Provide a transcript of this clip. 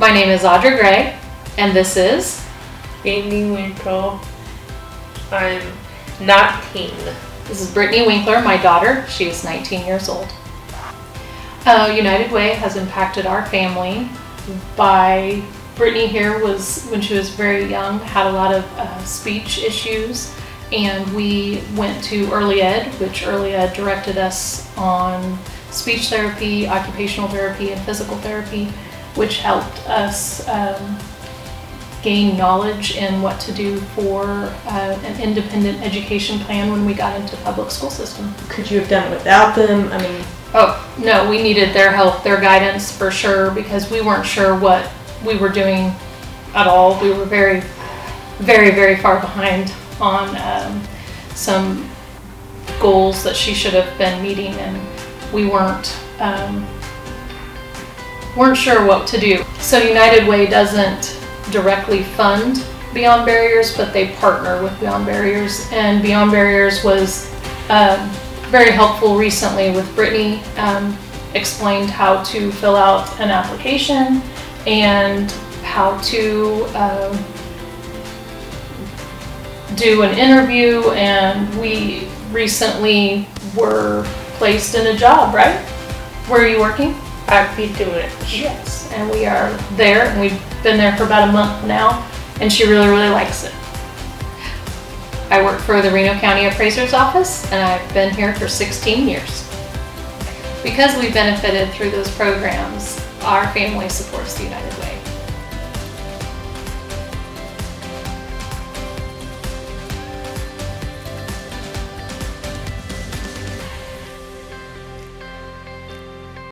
My name is Audra Gray, and this is Amy Winkle. I'm not teen. this is Britney Winkler, my daughter. She is 19 years old. Uh, United Way has impacted our family by Britney here was when she was very young had a lot of uh, speech issues, and we went to early ed, which early ed directed us on speech therapy, occupational therapy, and physical therapy, which helped us um, gain knowledge in what to do for uh, an independent education plan when we got into public school system. Could you have done it without them? I mean, Oh, no, we needed their help, their guidance for sure, because we weren't sure what we were doing at all. We were very, very, very far behind on um, some goals that she should have been meeting, and we weren't um, weren't sure what to do. So United Way doesn't directly fund Beyond Barriers, but they partner with Beyond Barriers, and Beyond Barriers was um, very helpful recently with Britney. Um, explained how to fill out an application and how to um, do an interview, and we recently were placed in a job, right? Where are you working? I'd be doing it. Yes. And we are there, and we've been there for about a month now, and she really, really likes it. I work for the Reno County Appraiser's Office, and I've been here for 16 years. Because we benefited through those programs, our family supports the United Way.